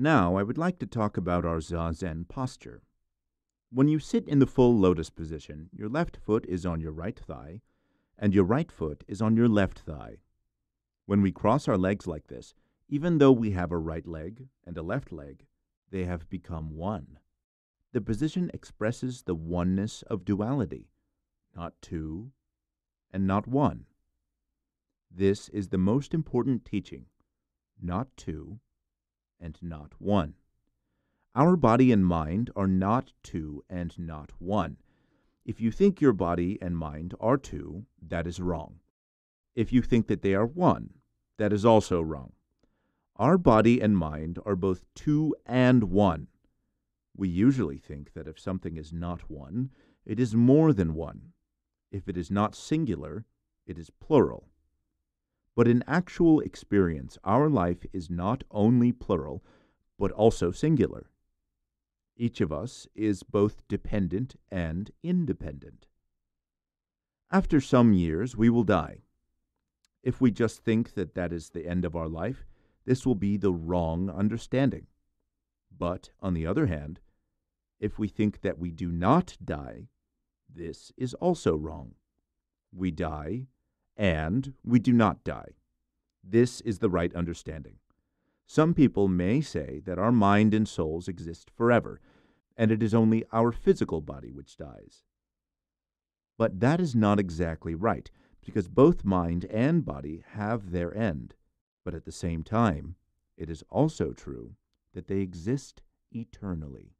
Now I would like to talk about our Zazen posture. When you sit in the full lotus position, your left foot is on your right thigh, and your right foot is on your left thigh. When we cross our legs like this, even though we have a right leg and a left leg, they have become one. The position expresses the oneness of duality, not two and not one. This is the most important teaching, not two and not one. Our body and mind are not two and not one. If you think your body and mind are two, that is wrong. If you think that they are one, that is also wrong. Our body and mind are both two and one. We usually think that if something is not one, it is more than one. If it is not singular, it is plural. But in actual experience, our life is not only plural, but also singular. Each of us is both dependent and independent. After some years, we will die. If we just think that that is the end of our life, this will be the wrong understanding. But, on the other hand, if we think that we do not die, this is also wrong. We die and we do not die. This is the right understanding. Some people may say that our mind and souls exist forever, and it is only our physical body which dies. But that is not exactly right, because both mind and body have their end. But at the same time, it is also true that they exist eternally.